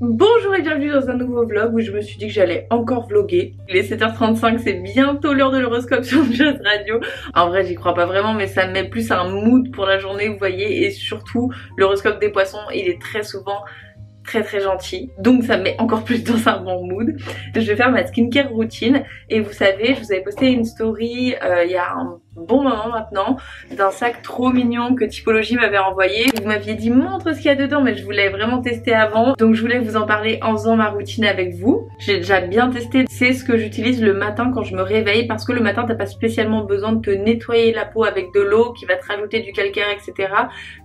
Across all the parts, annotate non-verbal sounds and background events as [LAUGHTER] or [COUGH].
Bonjour et bienvenue dans un nouveau vlog où je me suis dit que j'allais encore vlogger. Il est 7h35, c'est bientôt l'heure de l'horoscope sur Jazz Radio. En vrai j'y crois pas vraiment mais ça me met plus un mood pour la journée vous voyez et surtout l'horoscope des poissons il est très souvent très très gentil donc ça me met encore plus dans un bon mood je vais faire ma skincare routine et vous savez je vous avais posté une story euh, il y a un bon moment maintenant d'un sac trop mignon que Typologie m'avait envoyé. Vous m'aviez dit montre ce qu'il y a dedans mais je voulais vraiment tester avant donc je voulais vous en parler en faisant ma routine avec vous. J'ai déjà bien testé, c'est ce que j'utilise le matin quand je me réveille parce que le matin t'as pas spécialement besoin de te nettoyer la peau avec de l'eau qui va te rajouter du calcaire etc.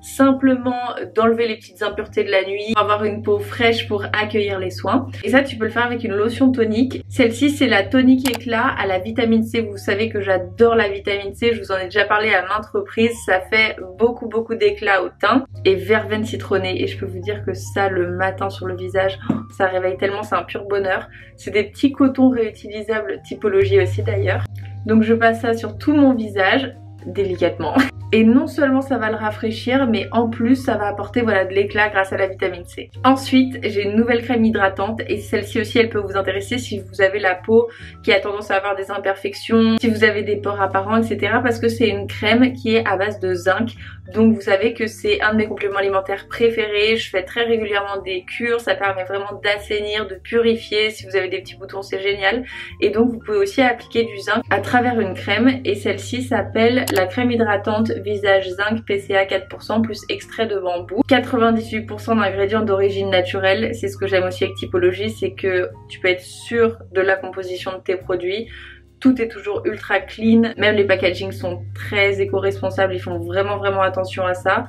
Simplement d'enlever les petites impuretés de la nuit, avoir une peau fraîche pour accueillir les soins. Et ça tu peux le faire avec une lotion tonique. Celle-ci c'est la tonique éclat à la vitamine C. Vous savez que j'adore la vitamine C je vous en ai déjà parlé à maintes reprises, ça fait beaucoup beaucoup d'éclat au teint et verveine citronnée et je peux vous dire que ça le matin sur le visage, ça réveille tellement, c'est un pur bonheur. C'est des petits cotons réutilisables, typologie aussi d'ailleurs. Donc je passe ça sur tout mon visage délicatement. Et non seulement ça va le rafraîchir, mais en plus ça va apporter voilà, de l'éclat grâce à la vitamine C. Ensuite, j'ai une nouvelle crème hydratante et celle-ci aussi elle peut vous intéresser si vous avez la peau qui a tendance à avoir des imperfections, si vous avez des pores apparents, etc. Parce que c'est une crème qui est à base de zinc. Donc vous savez que c'est un de mes compléments alimentaires préférés. Je fais très régulièrement des cures, ça permet vraiment d'assainir, de purifier. Si vous avez des petits boutons, c'est génial. Et donc vous pouvez aussi appliquer du zinc à travers une crème et celle-ci s'appelle la crème hydratante visage zinc PCA 4% plus extrait de bambou. 98% d'ingrédients d'origine naturelle, c'est ce que j'aime aussi avec Typologie, c'est que tu peux être sûr de la composition de tes produits. Tout est toujours ultra clean, même les packagings sont très éco-responsables, ils font vraiment vraiment attention à ça.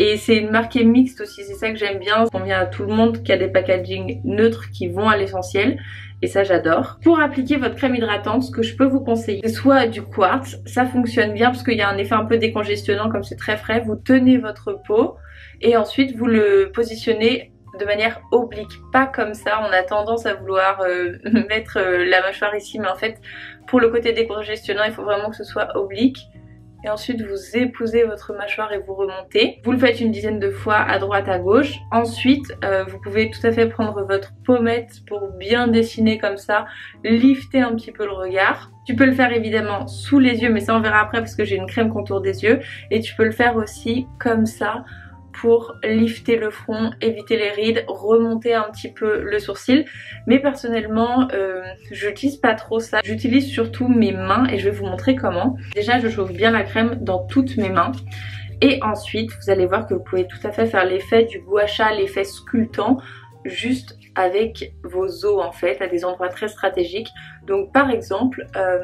Et c'est une marque mixte aussi, c'est ça que j'aime bien. On à tout le monde qui a des packagings neutres qui vont à l'essentiel. Et ça j'adore. Pour appliquer votre crème hydratante, ce que je peux vous conseiller, c'est soit du quartz, ça fonctionne bien parce qu'il y a un effet un peu décongestionnant comme c'est très frais. Vous tenez votre peau et ensuite vous le positionnez de manière oblique, pas comme ça. On a tendance à vouloir euh, [LAUGHS] mettre euh, la mâchoire ici, mais en fait, pour le côté décongestionnant, il faut vraiment que ce soit oblique et ensuite vous épousez votre mâchoire et vous remontez. Vous le faites une dizaine de fois à droite à gauche. Ensuite euh, vous pouvez tout à fait prendre votre pommette pour bien dessiner comme ça, lifter un petit peu le regard. Tu peux le faire évidemment sous les yeux mais ça on verra après parce que j'ai une crème contour des yeux et tu peux le faire aussi comme ça pour lifter le front, éviter les rides, remonter un petit peu le sourcil. Mais personnellement, euh, j'utilise pas trop ça. J'utilise surtout mes mains et je vais vous montrer comment. Déjà, je chauffe bien la crème dans toutes mes mains. Et ensuite, vous allez voir que vous pouvez tout à fait faire l'effet du gua sha, l'effet sculptant, juste avec vos os en fait, à des endroits très stratégiques. Donc par exemple, euh,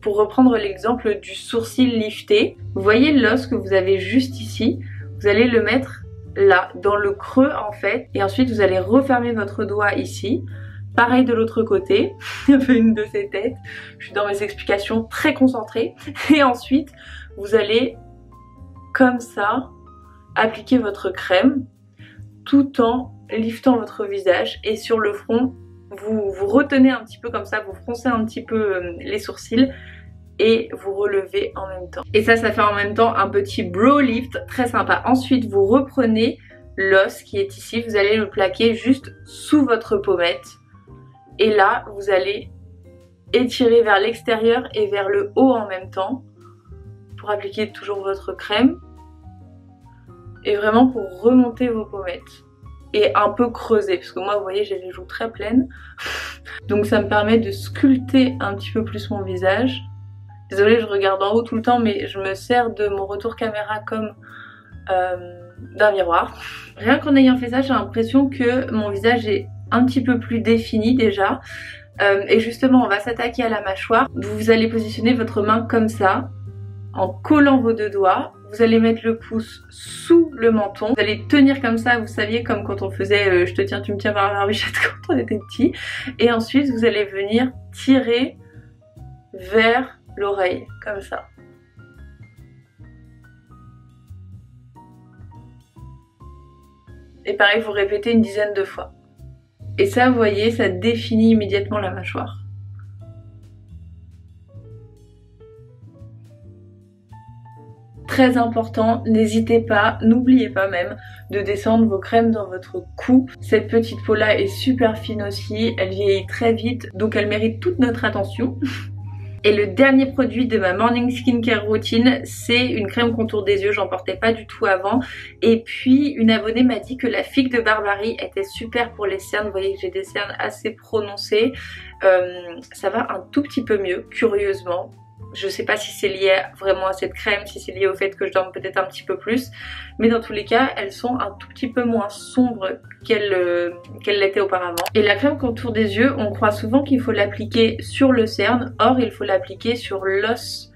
pour reprendre l'exemple du sourcil lifté, vous voyez l'os que vous avez juste ici vous allez le mettre là, dans le creux en fait. Et ensuite, vous allez refermer votre doigt ici. Pareil de l'autre côté, [LAUGHS] une de ces têtes. Je suis dans mes explications très concentrée. [LAUGHS] Et ensuite, vous allez, comme ça, appliquer votre crème tout en liftant votre visage. Et sur le front, vous, vous retenez un petit peu comme ça, vous froncez un petit peu euh, les sourcils et vous relevez en même temps. Et ça, ça fait en même temps un petit brow lift très sympa. Ensuite, vous reprenez l'os qui est ici, vous allez le plaquer juste sous votre pommette. Et là, vous allez étirer vers l'extérieur et vers le haut en même temps pour appliquer toujours votre crème. Et vraiment pour remonter vos pommettes. Et un peu creuser, parce que moi, vous voyez, j'ai les joues très pleines. [LAUGHS] Donc ça me permet de sculpter un petit peu plus mon visage Désolée, je regarde en haut tout le temps, mais je me sers de mon retour caméra comme euh, d'un miroir. Rien qu'en ayant fait ça, j'ai l'impression que mon visage est un petit peu plus défini déjà. Euh, et justement, on va s'attaquer à la mâchoire. Vous allez positionner votre main comme ça, en collant vos deux doigts. Vous allez mettre le pouce sous le menton. Vous allez tenir comme ça, vous saviez, comme quand on faisait euh, je te tiens, tu me tiens par la barbichette [LAUGHS] quand on était petit. Et ensuite, vous allez venir tirer vers l'oreille, comme ça. Et pareil, vous répétez une dizaine de fois. Et ça, vous voyez, ça définit immédiatement la mâchoire. très important, n'hésitez pas, n'oubliez pas même de descendre vos crèmes dans votre cou. Cette petite peau là est super fine aussi, elle vieillit très vite donc elle mérite toute notre attention. [LAUGHS] Et le dernier produit de ma morning skincare routine, c'est une crème contour des yeux, j'en portais pas du tout avant. Et puis une abonnée m'a dit que la figue de Barbarie était super pour les cernes, vous voyez que j'ai des cernes assez prononcées. Euh, ça va un tout petit peu mieux, curieusement. Je sais pas si c'est lié vraiment à cette crème, si c'est lié au fait que je dorme peut-être un petit peu plus. Mais dans tous les cas, elles sont un tout petit peu moins sombres qu'elles euh, l'étaient auparavant. Et la crème contour des yeux, on croit souvent qu'il faut l'appliquer sur le cerne. Or, il faut l'appliquer sur l'os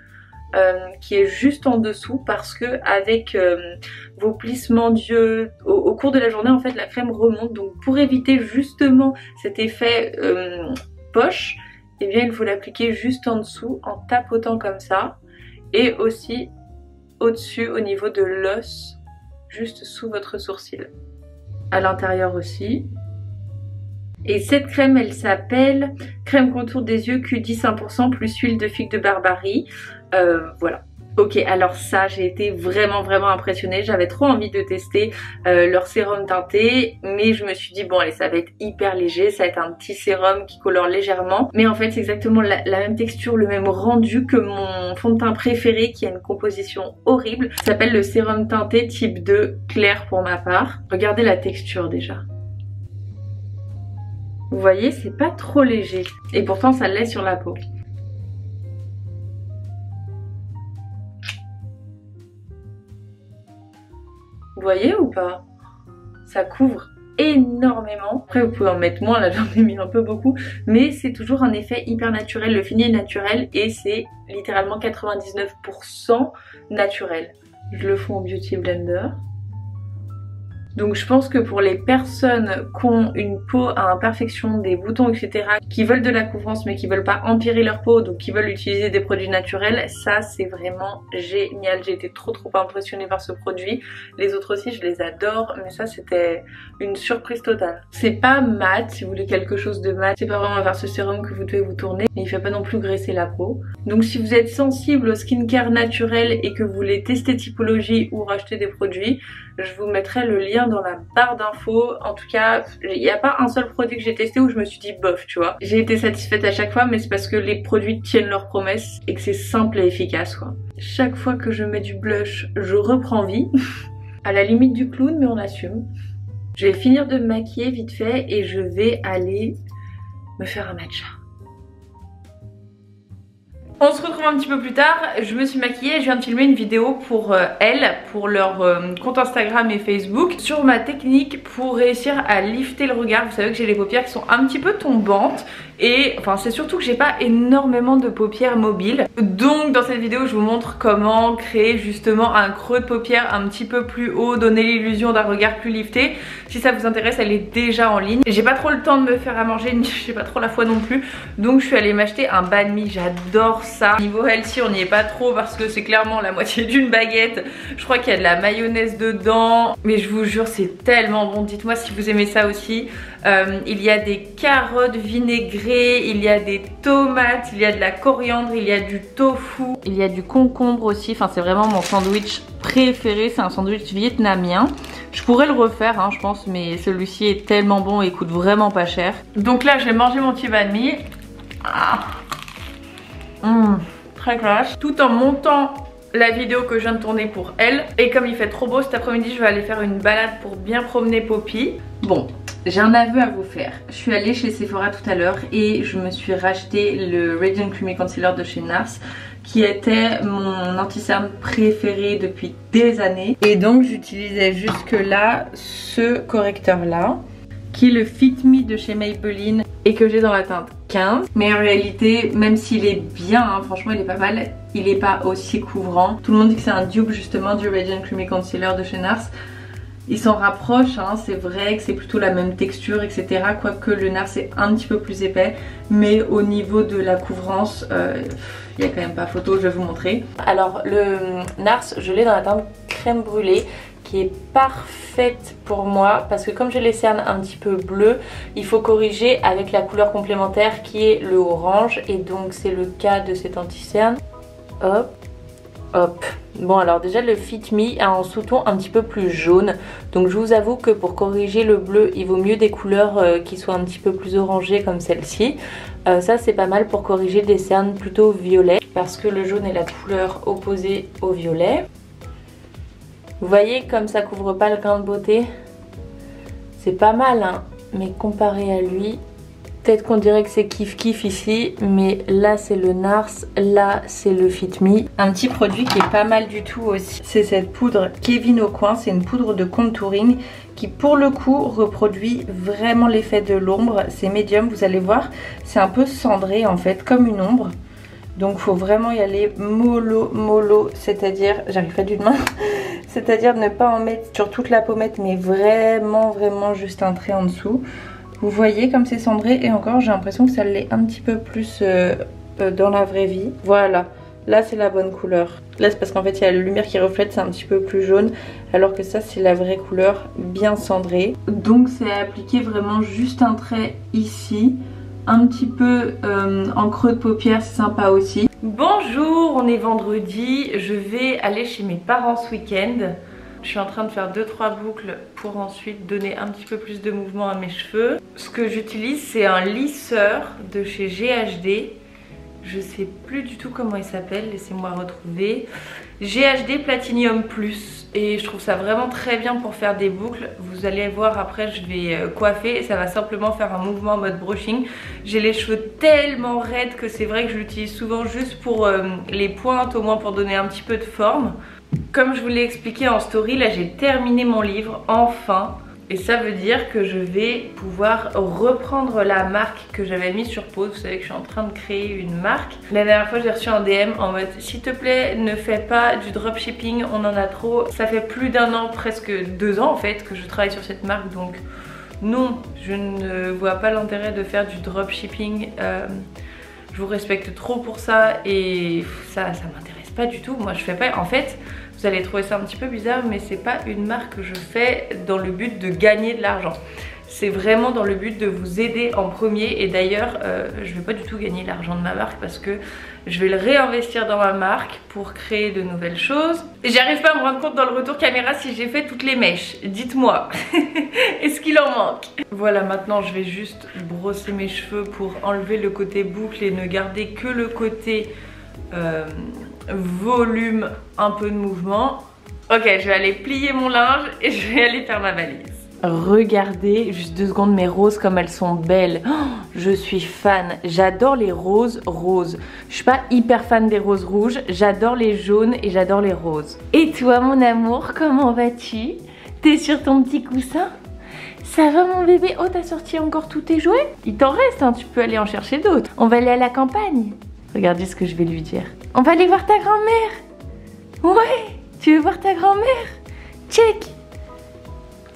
euh, qui est juste en dessous parce que avec euh, vos plissements d'yeux au, au, cours de la journée en fait la crème remonte donc pour éviter justement cet effet poche eh bien il faut l'appliquer juste en dessous en tapotant comme ça et aussi au-dessus au niveau de l'os juste sous votre sourcil. À l'intérieur aussi. Et cette crème elle s'appelle crème contour des yeux Q10 1% plus huile de figue de barbarie. Euh, voilà. Ok, alors ça, j'ai été vraiment vraiment impressionnée. J'avais trop envie de tester euh, leur sérum teinté, mais je me suis dit bon allez, ça va être hyper léger, ça va être un petit sérum qui colore légèrement. Mais en fait, c'est exactement la, même texture, le même rendu que mon fond de teint préféré qui a une composition horrible. Ça s'appelle le sérum teinté type 2 clair pour ma part. Regardez la texture déjà. Vous voyez, c'est pas trop léger. Et pourtant, ça l'est sur la peau. Vous voyez ou pas? Ça couvre énormément. Après vous pouvez en mettre moins, là j'en ai mis un peu beaucoup, mais c'est toujours un effet hyper naturel. Le fini est naturel et c'est littéralement 99% naturel. Je le fais en Beauty Blender. Donc je pense que pour les personnes qui ont une peau à imperfection, des boutons, etc., qui veulent de la couvrance mais qui veulent pas empirer leur peau, donc qui veulent utiliser des produits naturels, ça c'est vraiment génial. J'ai été trop trop impressionnée par ce produit. Les autres aussi je les adore, mais ça c'était une surprise totale. C'est pas mat, si vous voulez quelque chose de mat, c'est pas vraiment vers ce sérum que vous devez vous tourner, mais il fait pas non plus graisser la peau. Donc si vous êtes sensible au skincare naturel et que vous voulez tester typologie ou racheter des produits, je vous mettrai le lien dans la barre d'infos. En tout cas, il n'y a pas un seul produit que j'ai testé où je me suis dit bof, tu vois. J'ai été satisfaite à chaque fois, mais c'est parce que les produits tiennent leurs promesses et que c'est simple et efficace, quoi. Chaque fois que je mets du blush, je reprends vie. [LAUGHS] à la limite du clown, mais on assume. Je vais finir de me maquiller vite fait et je vais aller me faire un matcha. On se retrouve un petit peu plus tard, je me suis maquillée et je viens de filmer une vidéo pour euh, elle, pour leur euh, compte Instagram et Facebook, sur ma technique pour réussir à lifter le regard. Vous savez que j'ai les paupières qui sont un petit peu tombantes et enfin c'est surtout que j'ai pas énormément de paupières mobiles. Donc dans cette vidéo je vous montre comment créer justement un creux de paupières un petit peu plus haut, donner l'illusion d'un regard plus lifté. Si ça vous intéresse elle est déjà en ligne. J'ai pas trop le temps de me faire à manger, [LAUGHS] j'ai pas trop la foi non plus. Donc je suis allée m'acheter un banh j'adore ça. Niveau healthy on n'y est pas trop parce que c'est clairement la moitié d'une baguette. Je crois qu'il y a de la mayonnaise dedans. Mais je vous jure c'est tellement bon, dites-moi si vous aimez ça aussi. Euh, il y a des carottes vinaigrées, il y a des tomates, il y a de la coriandre, il y a du tofu, il y a du concombre aussi. Enfin, c'est vraiment mon sandwich préféré. C'est un sandwich vietnamien. Je pourrais le refaire, hein, je pense, mais celui-ci est tellement bon et coûte vraiment pas cher. Donc là, j'ai mangé mon petit banh mi. Ah. Mmh, très classe. Tout en montant la vidéo que je viens de tourner pour elle. Et comme il fait trop beau cet après-midi, je vais aller faire une balade pour bien promener Poppy. Bon, j'ai un aveu à vous faire. Je suis allée chez Sephora tout à l'heure et je me suis racheté le Radiant Creamy Concealer de chez NARS qui était mon anti-cerne préféré depuis des années. Et donc j'utilisais jusque là ce correcteur là qui est le Fit Me de chez Maybelline et que j'ai dans la teinte 15. Mais en réalité, même s'il est bien, hein, franchement il est pas mal, il est pas aussi couvrant. Tout le monde dit que c'est un dupe justement du Radiant Creamy Concealer de chez NARS. Il s'en rapproche, hein, c'est vrai que c'est plutôt la même texture, etc. Quoique le NARS est un petit peu plus épais. Mais au niveau de la couvrance, euh, il n'y a quand même pas photo, je vais vous montrer. Alors le NARS, je l'ai dans la teinte crème brûlée qui est parfaite pour moi parce que comme j'ai les cernes un petit peu bleues il faut corriger avec la couleur complémentaire qui est le orange et donc c'est le cas de cet anti-cerne hop hop Bon alors déjà le Fit Me a un sous-ton un petit peu plus jaune donc je vous avoue que pour corriger le bleu il vaut mieux des couleurs euh, qui soient un petit peu plus orangées comme celle-ci. Euh, ça c'est pas mal pour corriger des cernes plutôt violets parce que le jaune est la couleur opposée au violet. Vous voyez comme ça couvre pas le grain de beauté? C'est pas mal hein mais comparé à lui Peut-être qu'on dirait que c'est kiff kiff ici, mais là c'est le Nars, là c'est le Fit Me. Un petit produit qui est pas mal du tout aussi. C'est cette poudre Kevin au coin, c'est une poudre de contouring qui pour le coup reproduit vraiment l'effet de l'ombre. C'est médium, vous allez voir, c'est un peu cendré en fait, comme une ombre. Donc faut vraiment y aller mollo mollo, c'est-à-dire, j'arrive pas d'une main, [LAUGHS] c'est-à-dire ne pas en mettre sur toute la pommette mais vraiment vraiment juste un trait en dessous. Vous voyez comme c'est cendré et encore j'ai l'impression que ça l'est un petit peu plus euh, euh, dans la vraie vie. Voilà, là c'est la bonne couleur. Là c'est parce qu'en fait il y a la lumière qui reflète, c'est un petit peu plus jaune. Alors que ça c'est la vraie couleur bien cendrée. Donc c'est appliquer vraiment juste un trait ici. Un petit peu euh, en creux de paupière, c'est sympa aussi. Bonjour, on est vendredi. Je vais aller chez mes parents ce week-end. Je suis en train de faire 2-3 boucles pour ensuite donner un petit peu plus de mouvement à mes cheveux. Ce que j'utilise c'est un lisseur de chez GHD. Je sais plus du tout comment il s'appelle, laissez-moi retrouver. GHD Platinum Plus et je trouve ça vraiment très bien pour faire des boucles. Vous allez voir après je vais euh, coiffer ça va simplement faire un mouvement en mode brushing. J'ai les cheveux tellement raides que c'est vrai que je l'utilise souvent juste pour euh, les pointes au moins pour donner un petit peu de forme. Comme je vous l'ai expliqué en story, là j'ai terminé mon livre, enfin. Et ça veut dire que je vais pouvoir reprendre la marque que j'avais mise sur pause. Vous savez que je suis en train de créer une marque. La dernière fois j'ai reçu un DM en mode s'il te plaît ne fais pas du dropshipping, on en a trop. Ça fait plus d'un an, presque deux ans en fait que je travaille sur cette marque donc non, je ne vois pas l'intérêt de faire du dropshipping. Euh, je vous respecte trop pour ça et ça, ça m'intéresse pas du tout. Moi je fais pas, en fait vous allez trouver ça un petit peu bizarre mais c'est pas une marque que je fais dans le but de gagner de l'argent. C'est vraiment dans le but de vous aider en premier et d'ailleurs euh, je vais pas du tout gagner l'argent de ma marque parce que je vais le réinvestir dans ma marque pour créer de nouvelles choses. J'arrive pas à me rendre compte dans le retour caméra si j'ai fait toutes les mèches. Dites-moi, [LAUGHS] est-ce qu'il en manque? Voilà, maintenant je vais juste brosser mes cheveux pour enlever le côté boucle et ne garder que le côté euh, volume, un peu de mouvement. Ok, je vais aller plier mon linge et je vais aller faire ma valise. Regardez, juste deux secondes, mes roses comme elles sont belles. Oh, je suis fan. J'adore les roses roses. Je suis pas hyper fan des roses rouges. J'adore les jaunes et j'adore les roses. Et toi, mon amour, comment vas-tu? T'es sur ton petit coussin? Ça va mon bébé? Oh t'as sorti encore tous tes jouets? Il t'en reste, hein, tu peux aller en chercher d'autres. On va aller à la campagne. Regardez ce que je vais lui dire. On va aller voir ta grand-mère. Ouais, tu veux voir ta grand-mère? Check.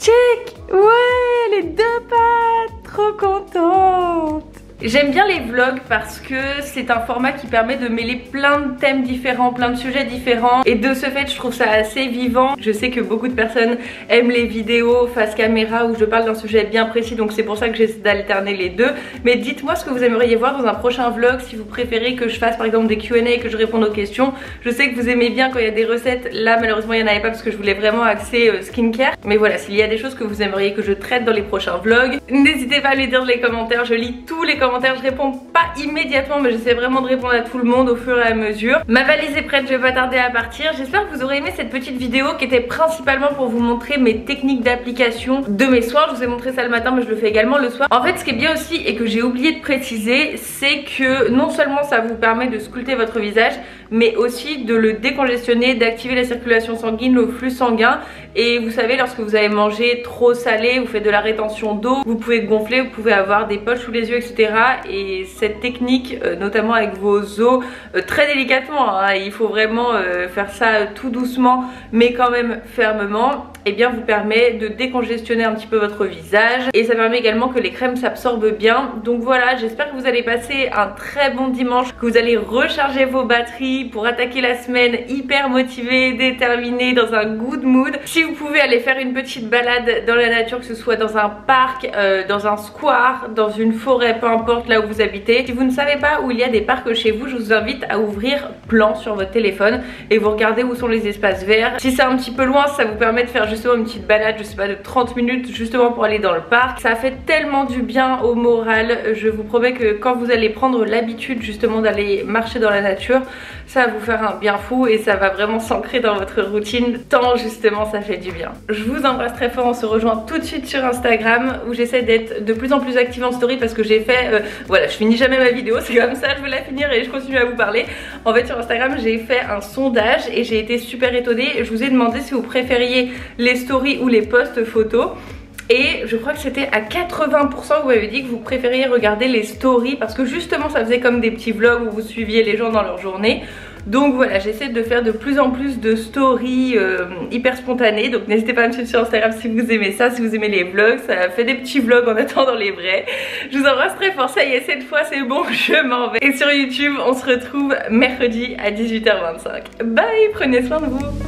Check. Ouais, les deux pattes. Trop contente. J'aime bien les vlogs parce que c'est un format qui permet de mêler plein de thèmes différents, plein de sujets différents et de ce fait je trouve ça assez vivant. Je sais que beaucoup de personnes aiment les vidéos face caméra où je parle d'un sujet bien précis donc c'est pour ça que j'essaie d'alterner les deux. Mais dites-moi ce que vous aimeriez voir dans un prochain vlog si vous préférez que je fasse par exemple des Q&A et que je réponde aux questions. Je sais que vous aimez bien quand il y a des recettes, là malheureusement il n'y en avait pas parce que je voulais vraiment axer euh, skincare. Mais voilà, s'il y a des choses que vous aimeriez que je traite dans les prochains vlogs, n'hésitez pas à les dire dans les commentaires, je lis tous les commentaires je réponds pas immédiatement mais j'essaie vraiment de répondre à tout le monde au fur et à mesure. Ma valise est prête, je vais pas tarder à partir. J'espère que vous aurez aimé cette petite vidéo qui était principalement pour vous montrer mes techniques d'application de mes soins. Je vous ai montré ça le matin mais je le fais également le soir. En fait ce qui est bien aussi et que j'ai oublié de préciser c'est que non seulement ça vous permet de sculpter votre visage mais aussi de le décongestionner, d'activer la circulation sanguine, le flux sanguin. Et vous savez lorsque vous avez mangé trop salé, vous faites de la rétention d'eau, vous pouvez gonfler, vous pouvez avoir des poches sous les yeux etc et cette technique euh, notamment avec vos os euh, très délicatement hein, il faut vraiment euh, faire ça tout doucement mais quand même fermement et eh bien vous permet de décongestionner un petit peu votre visage. Et ça permet également que les crèmes s'absorbent bien. Donc voilà j'espère que vous allez passer un très bon dimanche que vous allez recharger vos batteries pour attaquer la semaine hyper motivé, déterminé dans un good mood si vous pouvez aller faire une petite balade dans la nature, que ce soit dans un parc, euh, dans un square, dans une forêt, peu importe là où vous habitez. Si vous ne savez pas où il y a des parcs chez vous, je vous invite à ouvrir plan sur votre téléphone et vous regardez où sont les espaces verts. Si c'est un petit peu loin, ça vous permet de faire justement une petite balade, je sais pas, de 30 minutes justement pour aller dans le parc. Ça fait tellement du bien au moral. Je vous promets que quand vous allez prendre l'habitude justement d'aller marcher dans la nature, ça va vous faire un bien fou et ça va vraiment s'ancrer dans votre routine tant justement ça fait du bien. Je vous embrasse très fort, on se rejoint tout de suite sur Instagram où j'essaie d'être de plus en plus active en story parce que j'ai fait, euh, voilà je finis jamais ma vidéo, [LAUGHS] c'est comme ça, je veux la finir et je continue à vous parler. En fait sur Instagram j'ai fait un sondage et j'ai été super étonnée, je vous ai demandé si vous préfériez les stories ou les posts photos. Et je crois que c'était à 80% vous m'avez dit que vous préfériez regarder les stories parce que justement ça faisait comme des petits vlogs où vous suiviez les gens dans leur journée. Donc voilà, j'essaie de faire de plus en plus de stories euh, hyper spontanées. Donc n'hésitez pas à me suivre sur Instagram si vous aimez ça, si vous aimez les vlogs. Ça fait des petits vlogs en [LAUGHS] attendant les vrais. Je vous embrasse très fort. Ça y cette fois c'est bon, [LAUGHS] je m'en vais. Et sur YouTube, on se retrouve mercredi à 18h25. Bye, prenez soin de vous.